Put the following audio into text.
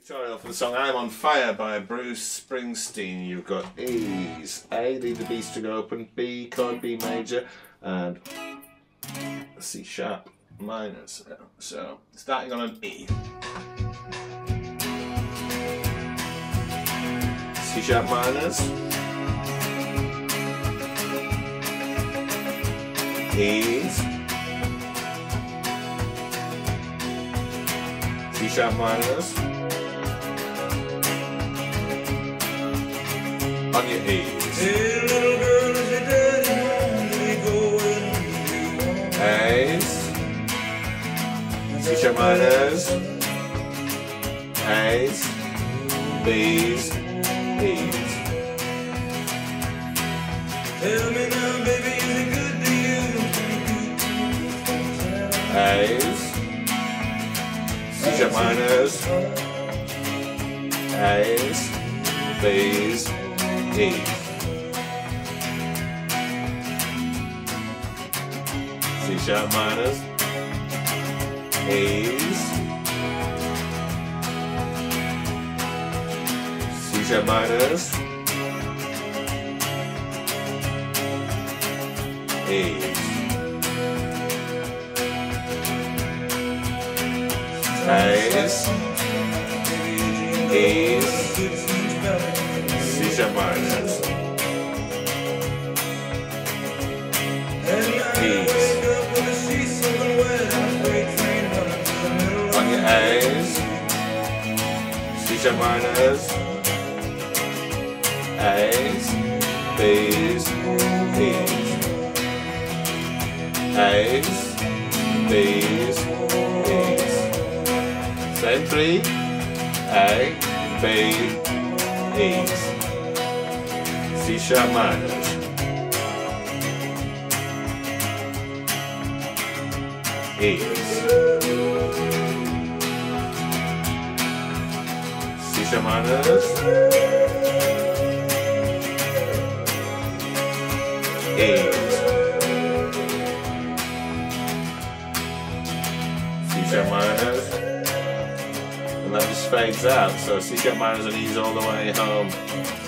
tutorial for the song I'm on Fire by Bruce Springsteen. You've got E's. A, leave the B string open, B, chord B major, and C sharp minors. So, starting on an E. C sharp minors. E's. C sharp minors. On your A's. Hey, little girl, is your daddy home? Do we go A's. C sharp minors. A's. B's. E's. Tell me now, baby, is it good to you? C sharp minors. A's. B's. A's. C sharp minors. A's. C sharp minors. A's. A's. A's. C minors. E's. On your A's. C sharp minors. A's. B's. E's. A's. B's. E's. Same three. A. B. E's. C sharp minors. A's. C sharp. And that just fades out, so C sharp minors and E's all the way home.